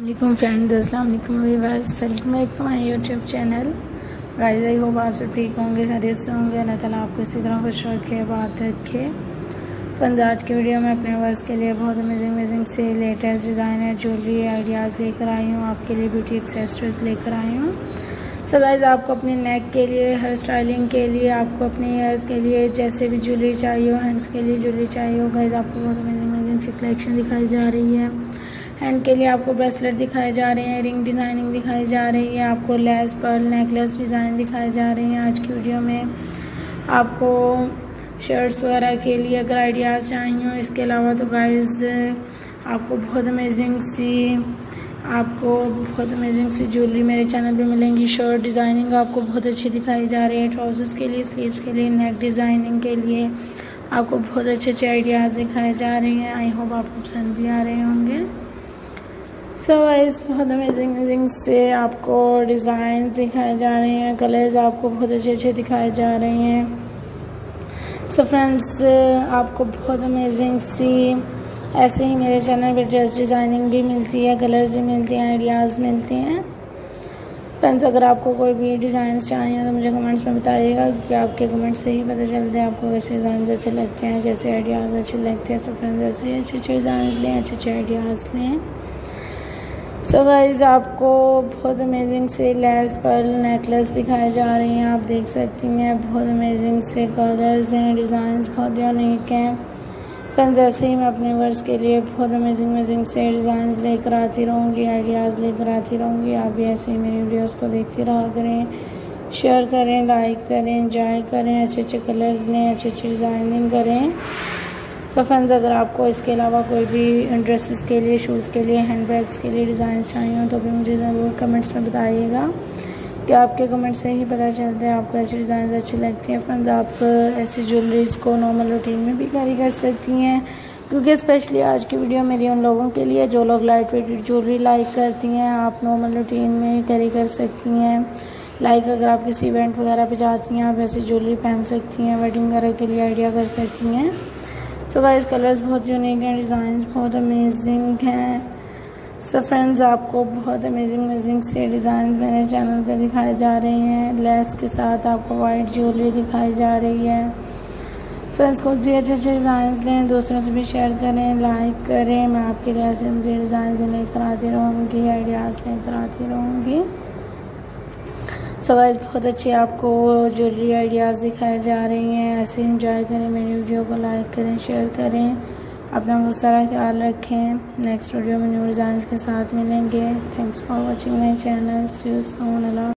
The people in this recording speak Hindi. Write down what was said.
वालेकुम फ्रेंड्स वालेकुम viewers welcome back to my YouTube channel guys I hope आप सब ठीक होंगे खरीद से होंगे। अल्लाह ताला आपको इसी तरह खुश रखे, बात रखे। फ्रेंड्स आज की वीडियो में अपने वर्स के लिए बहुत अमेजिंग अमेजिंग से लेटेस्ट डिज़ाइनर ज्वेलरी आइडियाज़ लेकर आई हूँ, आपके लिए ब्यूटी एक्सेसरीज लेकर आई हूँ। सो गाइज़ आपको अपने नेक के लिए हेयर स्टाइलिंग के लिए, आपको अपने हेयर्स के लिए जैसे भी ज्वेलरी चाहिए हो हैंड्स के लिए ज्वेलरी चाहिए हो गाइज़ आपको बहुत अमेजिंग अमेजिंग सी कलेक्शन दिखाई जा रही है। हैंड के लिए आपको ब्रेसलेट दिखाए जा रहे हैं रिंग डिज़ाइनिंग दिखाई जा रही है, आपको लेस पर्ल नेकलेस डिज़ाइन दिखाए जा रहे हैं आज की वीडियो में। आपको शर्ट्स वगैरह के लिए अगर आइडियाज़ चाहिए हो, इसके अलावा तो गाइस आपको बहुत अमेजिंग सी, आपको बहुत अमेजिंग सी ज्वेलरी मेरे चैनल पे मिलेंगी। शर्ट डिज़ाइनिंग आपको बहुत अच्छी दिखाई जा रही है ट्राउजर्स के लिए स्लीव्स के लिए नेक डिज़ाइनिंग के लिए आपको बहुत अच्छे अच्छे आइडियाज़ दिखाए जा रहे हैं। आई होप आपको पसंद भी आ रहे होंगे। सो so, बहुत अमेजिंग अमेजिंग से आपको डिज़ाइन दिखाए जा रहे हैं कलर्स आपको बहुत अच्छे अच्छे दिखाए जा रहे हैं। सो so, फ्रेंड्स आपको बहुत अमेजिंग सी ऐसे ही मेरे चैनल पर ड्रेस डिज़ाइनिंग भी मिलती है कलर्स भी मिलते हैं आइडियाज़ मिलते हैं। फ्रेंड्स अगर आपको कोई भी डिज़ाइन चाहिए तो मुझे कमेंट्स में बताइएगा क्योंकि आपके कमेंट्स से ही पता चलता है आपको कैसे डिज़ाइन अच्छे लगते हैं कैसे आइडियाज़ अच्छे लगते हैं। तो फ्रेंड्स ऐसे अच्छे अच्छे डिज़ाइन लें अच्छे अच्छे आइडियाज़ लें। सो so गाइज़ आपको बहुत अमेजिंग से लेस पर नेकलेस दिखाए जा रही हैं। आप देख सकती हैं, बहुत अमेजिंग से कलर्स हैं डिज़ाइंस बहुत यूनिक हैं। फ्रेंड्स ऐसे ही मैं अपने वर्ष के लिए बहुत अमेजिंग अमेजिंग से डिज़ाइन लेकर आती रहूँगी आइडियाज़ लेकर आती रहूँगी। आप भी ऐसे ही मेरी वीडियोज़ को देखते रहा करें शेयर करें लाइक करें इंजॉय करें अच्छे अच्छे कलर्स लें अच्छे अच्छे डिज़ाइनिंग करें। तो फ्रेंड्स अगर आपको इसके अलावा कोई भी ड्रेसेस के लिए शूज़ के लिए हैंड बैग्स के लिए डिज़ाइन चाहिए हो तो भी मुझे ज़रूर कमेंट्स में बताइएगा। कि आपके कमेंट से ही पता चलता है, आपको ऐसी डिज़ाइन अच्छी लगती हैं। फ्रेंड्स आप ऐसी ज्वेलरीज को नॉर्मल रूटीन में भी कैरी कर सकती हैं। क्योंकि स्पेशली आज की वीडियो मेरी उन लोगों के लिए, जो लोग लाइट वेट ज्वेलरी लाइक करती हैं, आप नॉर्मल रूटीन में कैरी कर सकती हैं। लाइक अगर आप किसी इवेंट वगैरह पे जाती हैं, आप ऐसी ज्वेलरी पहन सकती हैं वेडिंग वगैरह के लिए आइडिया कर सकती हैं। सो गाइस कलर्स बहुत यूनिक हैं डिज़ाइन बहुत अमेजिंग हैं। सो फ्रेंड्स आपको बहुत अमेजिंग अमेजिंग से डिज़ाइन मेरे चैनल पे दिखाए जा रहे हैं। लेस के साथ आपको वाइट ज्वेलरी दिखाई जा रही है। फ्रेंड्स खुद भी अच्छे अच्छे डिज़ाइन लें, दूसरों से भी शेयर करें लाइक करें। मैं आपके लिए ऐसे मुझे डिज़ाइन भी लेकर आती रहूँगी आइडियाज़ लेकर आती रहूँगी। सो गाइस, बहुत अच्छी आपको ज्वेलरी आइडियाज़ दिखाए जा रही हैं। ऐसे इंजॉय करें, मेरी वीडियो को लाइक करें शेयर करें। अपना बहुत सारा ख्याल रखें। नेक्स्ट वीडियो में न्यू डिज़ाइन के साथ मिलेंगे। Thanks for watching my channel